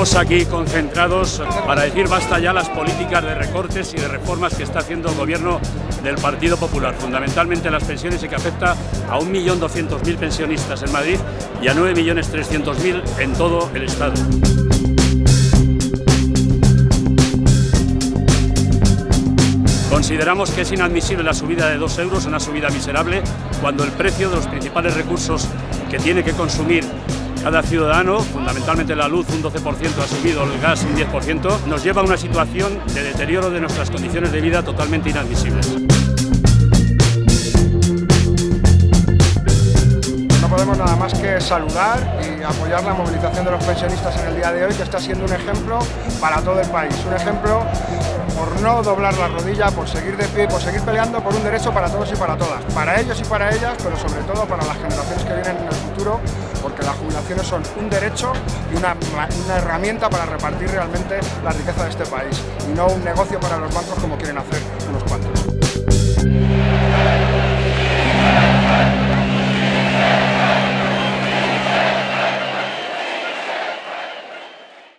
Estamos aquí concentrados para decir basta ya las políticas de recortes y de reformas que está haciendo el gobierno del Partido Popular, fundamentalmente las pensiones y que afecta a 1.200.000 pensionistas en Madrid y a 9.300.000 en todo el Estado. Consideramos que es inadmisible la subida de 2 euros, una subida miserable, cuando el precio de los principales recursos que tiene que consumir cada ciudadano, fundamentalmente la luz un 12% ha subido, el gas un 10%, nos lleva a una situación de deterioro de nuestras condiciones de vida totalmente inadmisibles. No podemos nada más que saludar y apoyar la movilización de los pensionistas en el día de hoy, que está siendo un ejemplo para todo el país, un ejemplo por no doblar la rodilla, por seguir de pie, por seguir peleando por un derecho para todos y para todas, para ellos y para ellas, pero sobre todo para las generaciones que vienen las jubilaciones son un derecho y una, herramienta para repartir realmente la riqueza de este país, y no un negocio para los bancos como quieren hacer unos cuantos.